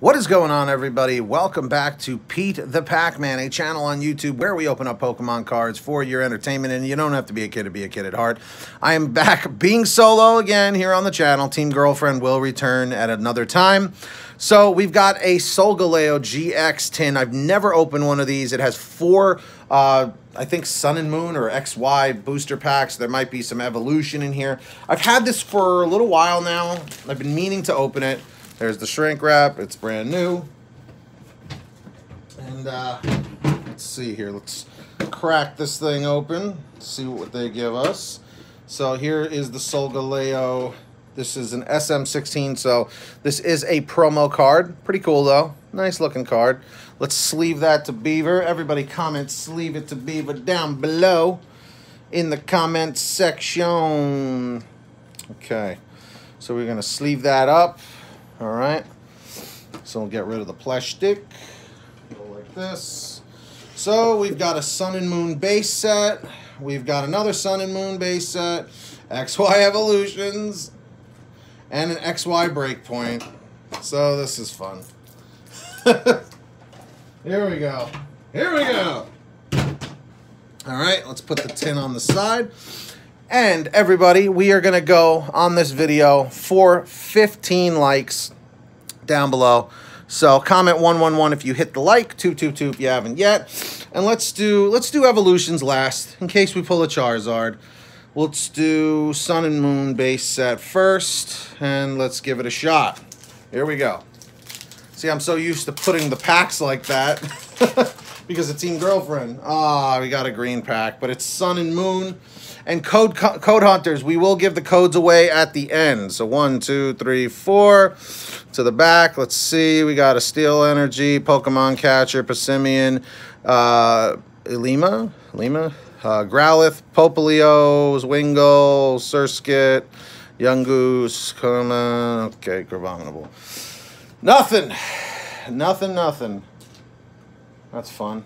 What is going on, everybody? Welcome back to Pete the Packman, a channel on YouTube where we open up Pokemon cards for your entertainment, and you don't have to be a kid to be a kid at heart. I am back being solo again here on the channel. Team Girlfriend will return at another time. So we've got a Solgaleo GX tin. I've never opened one of these. It has four, uh, I think, Sun and Moon or XY booster packs. There might be some evolution in here. I've had this for a little while now. I've been meaning to open it. There's the shrink wrap. It's brand new. And uh, let's see here. Let's crack this thing open. See what they give us. So here is the Solgaleo. This is an SM16, so this is a promo card. Pretty cool, though. Nice looking card. Let's sleeve that to Beaver. Everybody comment sleeve it to Beaver down below in the comment section. Okay, so we're going to sleeve that up. All right. So we'll get rid of the plastic. Go like this. So we've got a Sun and Moon base set. We've got another Sun and Moon base set. XY Evolutions. And an XY Breakpoint. So this is fun. Here we go. Here we go. All right, let's put the tin on the side. And everybody, we are going to go on this video for 15 likes down below. So comment 111 if you hit the like, 222 if you haven't yet. And let's do let's do evolutions last in case we pull a Charizard. Let's do Sun and Moon base set first and let's give it a shot. Here we go. See, I'm so used to putting the packs like that because it's Team Girlfriend. Ah, oh, we got a green pack, but it's Sun and Moon. And code code hunters, we will give the codes away at the end. So one, two, three, four. To the back, let's see. We got a Steel Energy, Pokemon Catcher, Passimian, uh, Lima, Lima, uh, Growlithe, Popplio, Wingull, Surskit, Yungoos, Koma. Okay, Crabominable. Nothing. Nothing, nothing. That's fun.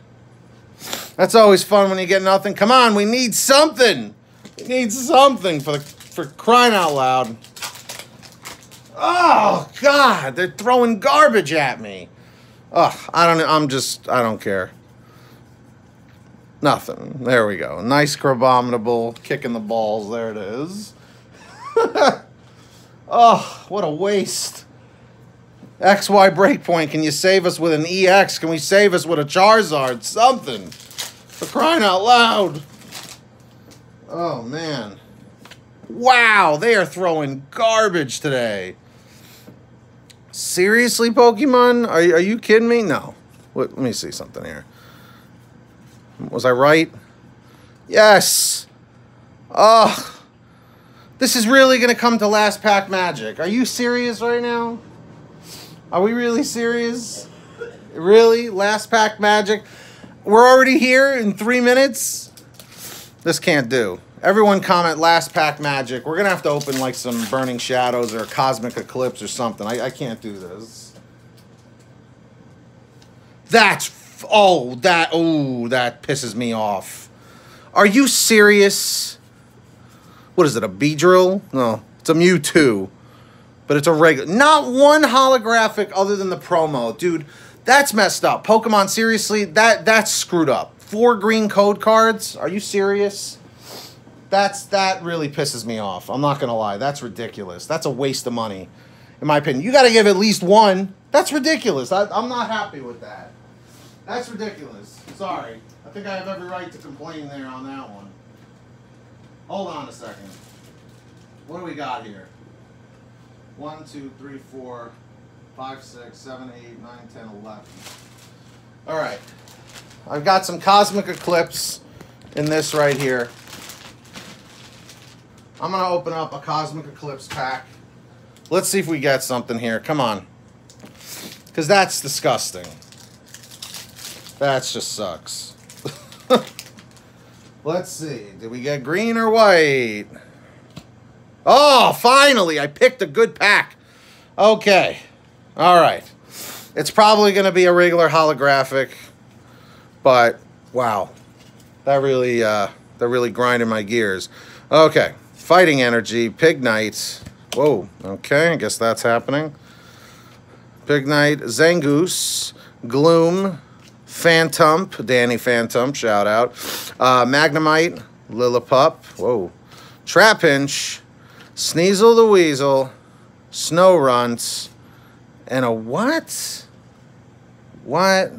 That's always fun when you get nothing. Come on, we need something. We need something for the for crying out loud. Oh God, they're throwing garbage at me. Ugh, I don't. Know I'm just. I don't care. Nothing. There we go. Nice Crabominable kicking the balls. There it is. oh, what a waste. XY breakpoint. Can you save us with an EX? Can we save us with a Charizard? Something. For crying out loud. Oh, man. Wow, they are throwing garbage today. Seriously, Pokemon? Are, are you kidding me? No. Let, let me see something here. Was I right? Yes. Oh. This is really going to come to last pack magic. Are you serious right now? Are we really serious? Really? Last pack magic? We're already here in three minutes? This can't do. Everyone comment last pack magic. We're going to have to open like some Burning Shadows or a Cosmic Eclipse or something. I, I can't do this. That's... Oh, that... Oh, that pisses me off. Are you serious? What is it, a Beedrill? No, it's a Mewtwo. But it's a regular... Not one holographic other than the promo. Dude, that's messed up. Pokemon, seriously, that that's screwed up. Four green code cards? Are you serious? That's that really pisses me off. I'm not gonna lie. That's ridiculous. That's a waste of money, in my opinion. You got to give at least one. That's ridiculous. I, I'm not happy with that. That's ridiculous. Sorry. I think I have every right to complain there on that one. Hold on a second. What do we got here? One, two, three, four, five, six, seven, eight, nine, ten, eleven. All right. I've got some Cosmic Eclipse in this right here. I'm going to open up a Cosmic Eclipse pack. Let's see if we get something here. Come on. Because that's disgusting. That just sucks. Let's see. Did we get green or white? Oh, finally. I picked a good pack. Okay. All right. It's probably going to be a regular holographic. But, wow. That really, uh, that really grinded my gears. Okay. Fighting Energy, Pignite. Whoa, okay, I guess that's happening. Big Night, Zangoose, Gloom, Phantom, Danny Phantom, shout out. Uh, Magnemite, Lillipup, whoa. Trapinch, Sneasel the Weasel, Snorunt, and a what? What?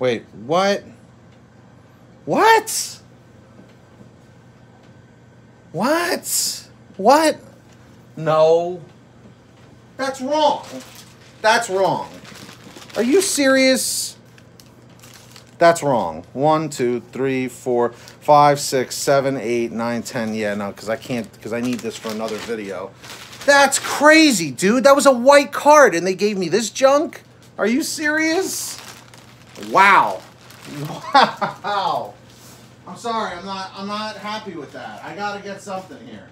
Wait, what? What? What? What? No. That's wrong. That's wrong. Are you serious? That's wrong. One, two, three, four, five, six, seven, eight, nine, ten. Yeah, no, because I can't, because I need this for another video. That's crazy, dude. That was a white card and they gave me this junk? Are you serious? Wow. Wow. I'm sorry, I'm not I'm not happy with that. I gotta get something here.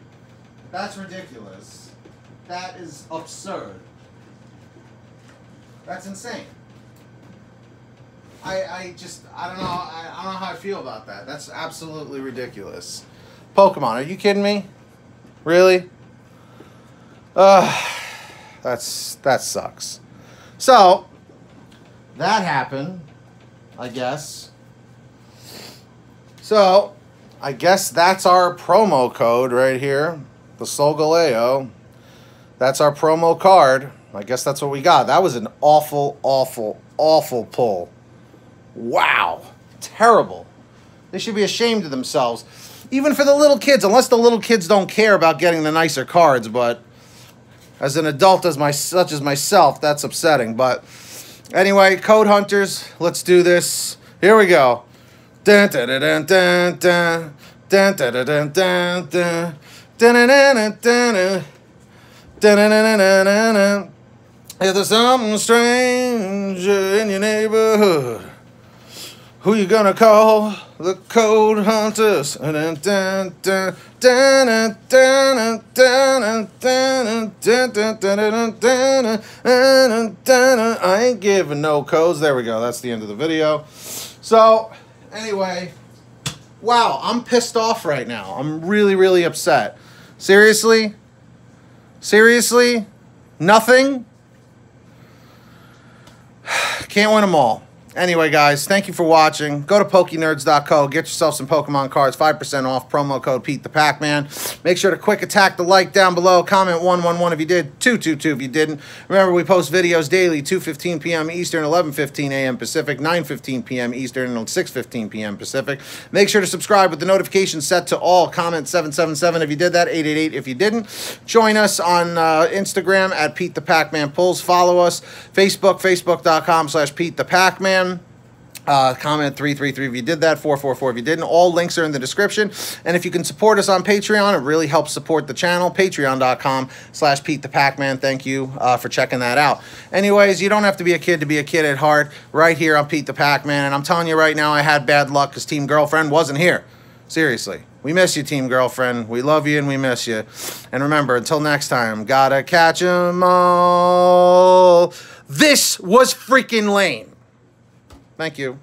That's ridiculous. That is absurd. That's insane. I, I just I don't know I, I don't know how I feel about that. That's absolutely ridiculous. Pokemon, are you kidding me? Really? Uh that's that sucks. So that happened, I guess. So I guess that's our promo code right here. The Solgaleo. That's our promo card. I guess that's what we got. That was an awful, awful, awful pull. Wow. Terrible. They should be ashamed of themselves. Even for the little kids, unless the little kids don't care about getting the nicer cards, but as an adult as my such as myself, that's upsetting. But anyway, code hunters, let's do this. Here we go. Dun dun dun dun dun dun dun dun dun dun dun dun dun dun dun dun If there's something strange in your neighborhood, who you gonna call? The code hunters. I ain't giving no codes. There we go. That's the end of the video. So, anyway, wow, I'm pissed off right now. I'm really, really upset. Seriously? Seriously? Nothing? Can't win them all. Anyway, guys, thank you for watching. Go to PokeNerds.co. Get yourself some Pokemon cards. 5% off. Promo code Pete the Packman. Make sure to quick attack the like down below. Comment 111 if you did. 222 if you didn't. Remember, we post videos daily. 2.15 p.m. Eastern, 11.15 a.m. Pacific, 9.15 p.m. Eastern, and 6.15 p.m. Pacific. Make sure to subscribe with the notification set to all. Comment 777 if you did that. 888 if you didn't. Join us on uh, Instagram at Pete the Packman Pulls. Follow us. Facebook, facebook.com slash Pete the Packman. Uh, comment 333 if you did that, 444 if you didn't. All links are in the description. And if you can support us on Patreon, it really helps support the channel. Patreon.com slash Pete the Packman. Thank you uh, for checking that out. Anyways, you don't have to be a kid to be a kid at heart. Right here on Pete the Packman. And I'm telling you right now, I had bad luck because Team Girlfriend wasn't here. Seriously. We miss you, Team Girlfriend. We love you and we miss you. And remember, until next time, gotta catch 'em all. This was freaking lame. Thank you.